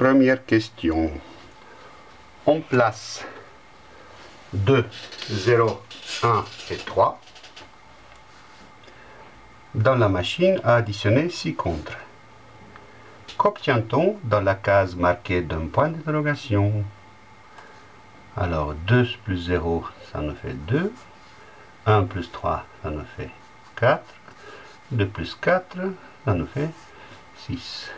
Première question. On place 2, 0, 1 et 3 dans la machine à additionner 6 contre. Qu'obtient-on dans la case marquée d'un point d'interrogation? Alors 2 plus 0, ça nous fait 2. 1 plus 3, ça nous fait 4. 2 plus 4, ça nous fait 6.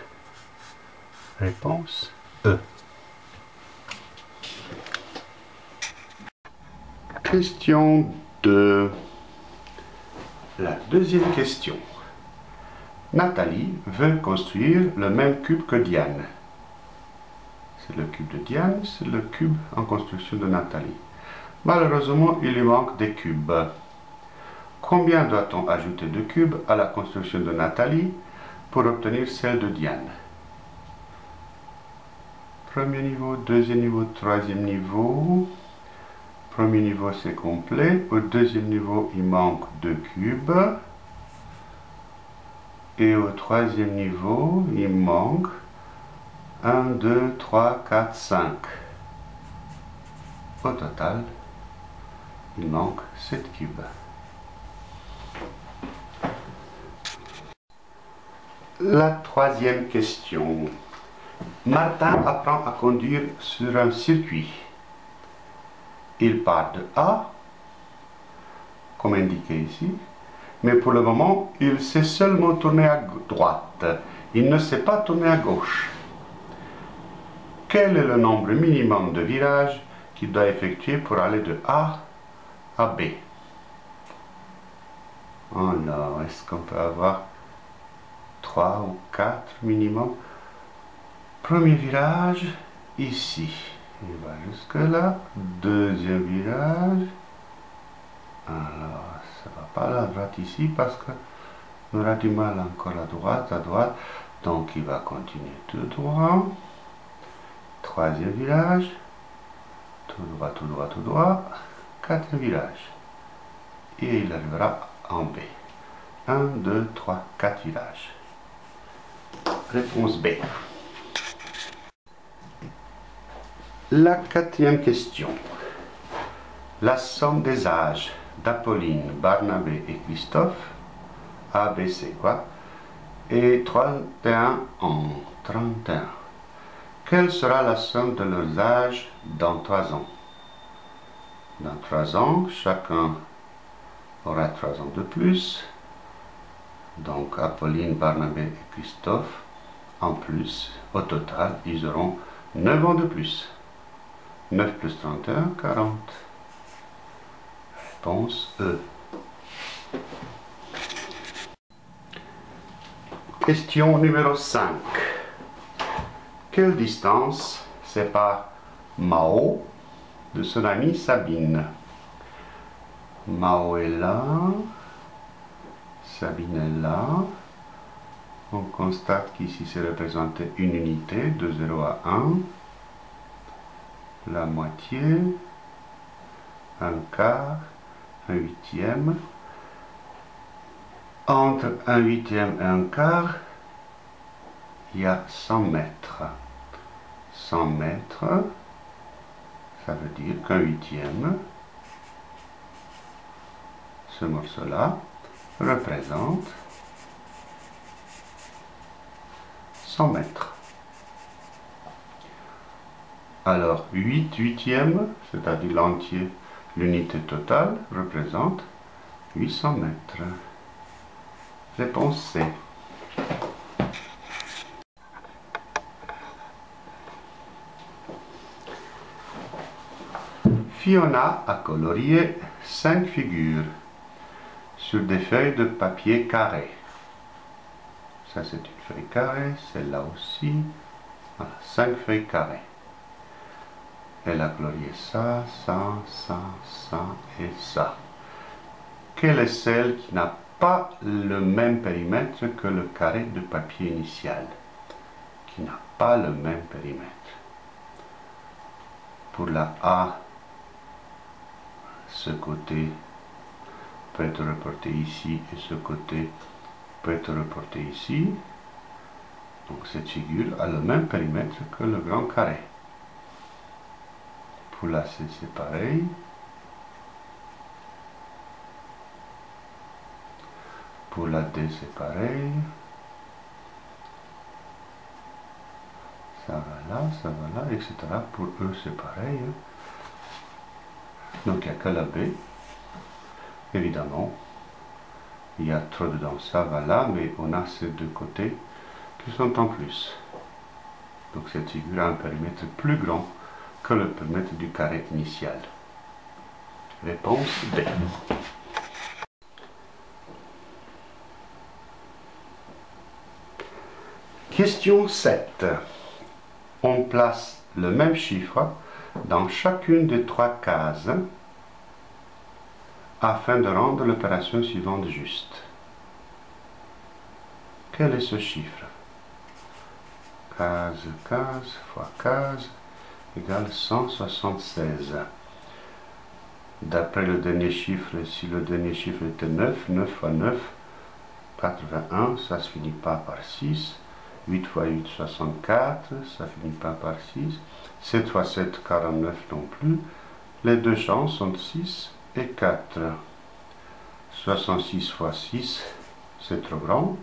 Réponse E. Question 2. La deuxième question. Nathalie veut construire le même cube que Diane. C'est le cube de Diane, c'est le cube en construction de Nathalie. Malheureusement, il lui manque des cubes. Combien doit-on ajouter de cubes à la construction de Nathalie pour obtenir celle de Diane? Premier niveau, deuxième niveau, troisième niveau. Premier niveau, c'est complet. Au deuxième niveau, il manque deux cubes. Et au troisième niveau, il manque 1, 2, 3, 4, 5. Au total, il manque 7 cubes. La troisième question. Martin apprend à conduire sur un circuit. Il part de A, comme indiqué ici, mais pour le moment, il sait seulement tourner à droite. Il ne sait pas tourner à gauche. Quel est le nombre minimum de virages qu'il doit effectuer pour aller de A à B? Alors, est-ce qu'on peut avoir 3 ou 4 minimum? Premier virage, ici. Il va jusque là. Deuxième virage. Alors, ça va pas à la droite ici parce que aura du mal encore à droite, à droite. Donc, il va continuer tout droit. Troisième virage. Tout droit, tout droit, tout droit. Quatrième virage. Et il arrivera en B. 1, 2, 3, 4 virages. Réponse B. La quatrième question. La somme des âges d'Apolline, Barnabé et Christophe, ABC quoi, et 31 ans. 31. Quelle sera la somme de leurs âges dans 3 ans? Dans 3 ans, chacun aura 3 ans de plus. Donc Apolline, Barnabé et Christophe, en plus, au total, ils auront 9 ans de plus. 9 plus 31, 40. Réponse E. Question numéro 5. Quelle distance sépare Mao de son amie Sabine? Mao est là, Sabine est là. On constate qu'ici c'est représenté une unité de 0 à 1 la moitié, un quart, un huitième. Entre un huitième et un quart, il y a 100 mètres. 100 mètres, ça veut dire qu'un huitième, ce morceau-là, représente 100 mètres. Alors 8 huitièmes, c'est-à-dire l'entier, l'unité totale, représente 800 mètres. Réponse C. Fiona a colorié cinq figures sur des feuilles de papier carré. Ça c'est une feuille carrée, celle-là aussi. Voilà, cinq feuilles carrées. Elle a colorié ça, ça, ça, ça et ça. Quelle est celle qui n'a pas le même périmètre que le carré de papier initial? Qui n'a pas le même périmètre. Pour la A, ce côté peut être reporté ici et ce côté peut être reporté ici. Donc cette figure a le même périmètre que le grand carré. Pour la C, c'est pareil. Pour la D, c'est pareil. Ça va là, ça va là, etc. Pour E, c'est pareil. Donc il n'y a que la B. Évidemment, il y a trop dedans. Ça va là, mais on a ces deux côtés qui sont en plus. Donc cette figure a un périmètre plus grand que le périmètre du carré initial. Réponse B. Question 7. On place le même chiffre dans chacune des trois cases afin de rendre l'opération suivante juste. Quel est ce chiffre? Case, case, fois case, égale 176. D'après le dernier chiffre, si le dernier chiffre était 9, 9 fois 9, 81, ça se finit pas par 6. 8 fois 8, 64, ça finit pas par 6. 7 fois 7, 49 non plus. Les deux champs sont 6 et 4. 66 fois 6, c'est trop grand.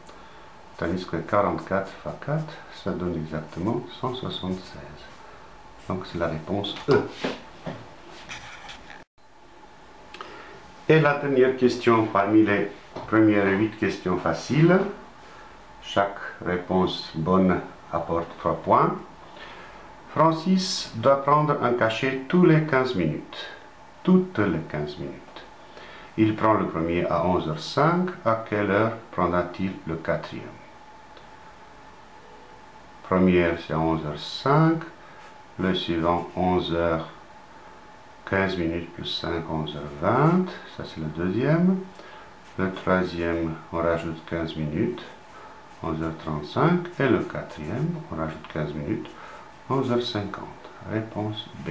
Tandis que 44 fois 4, ça donne exactement 176. Donc c'est la réponse E. Et la dernière question parmi les premières 8 questions faciles. Chaque réponse bonne apporte 3 points. Francis doit prendre un cachet tous les 15 minutes. Toutes les 15 minutes. Il prend le premier à 11h05. À quelle heure prendra-t-il le quatrième? Première, c'est à 11h05. Le suivant, 11h. 15 minutes plus 5, 11h20. Ça, c'est le deuxième. Le troisième, on rajoute 15 minutes. 11h35 et le quatrième, on rajoute 15 minutes, 11h50. Réponse B.